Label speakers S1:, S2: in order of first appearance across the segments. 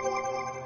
S1: Thank you.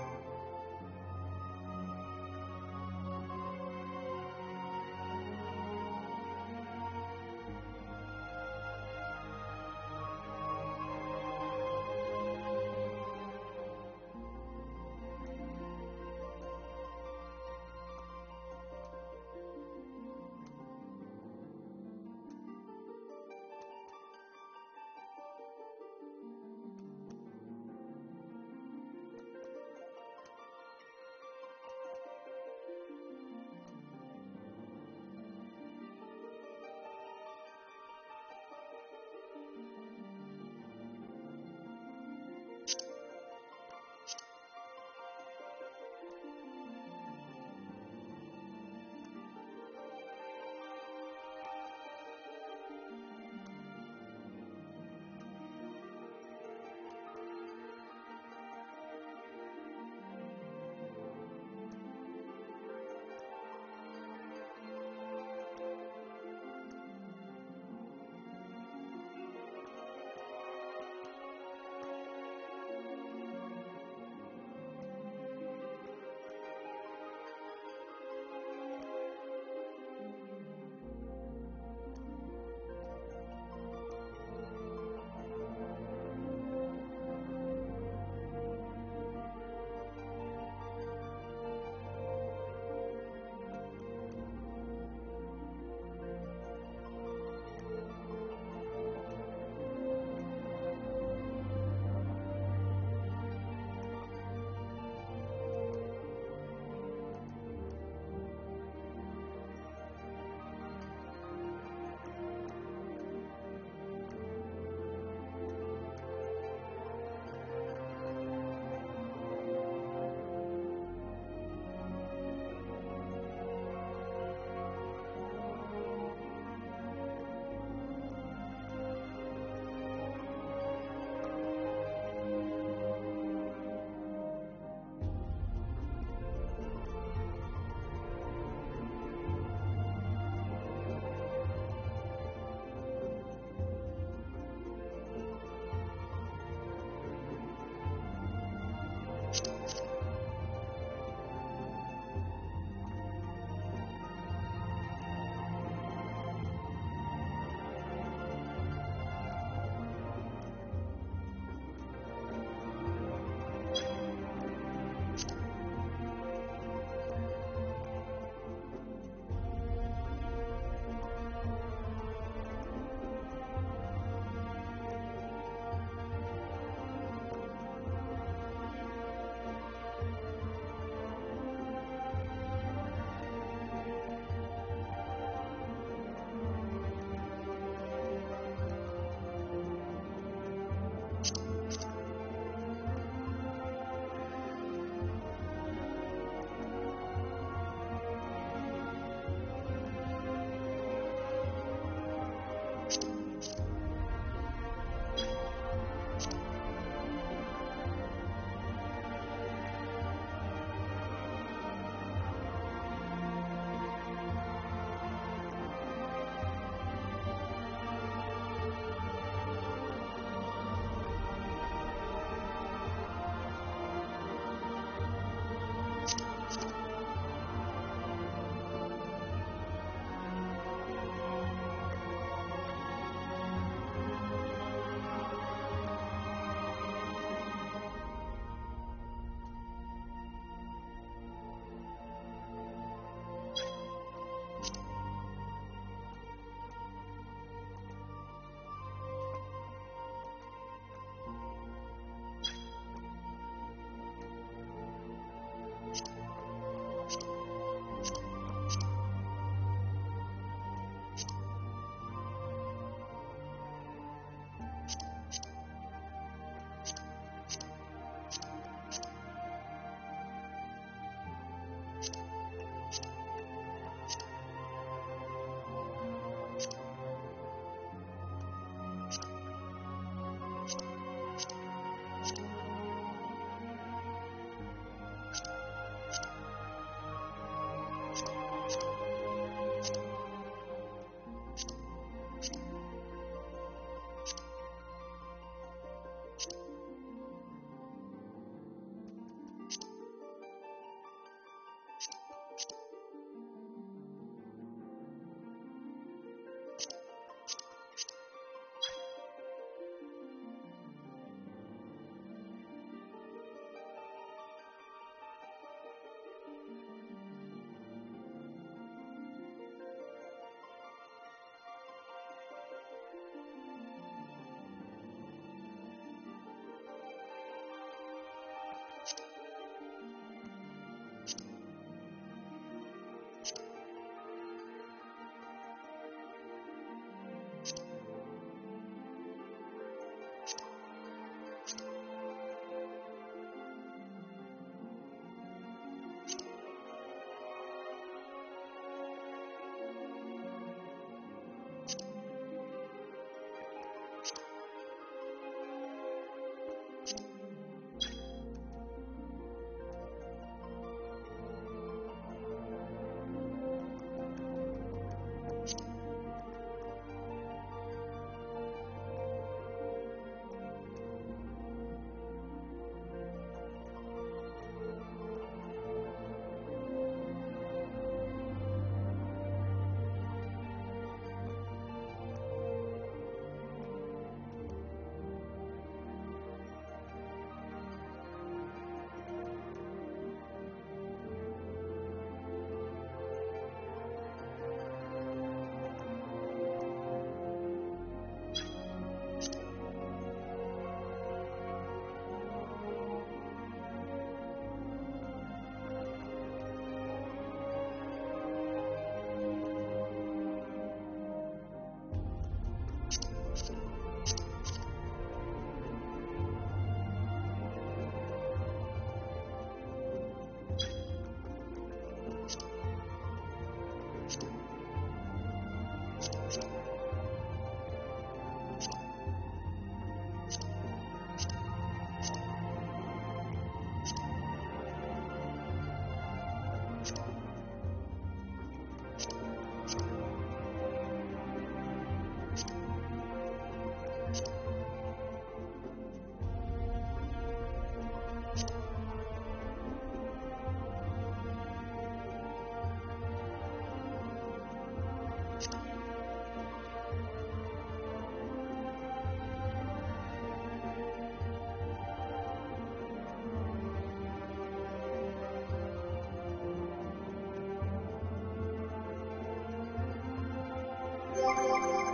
S1: Jesus.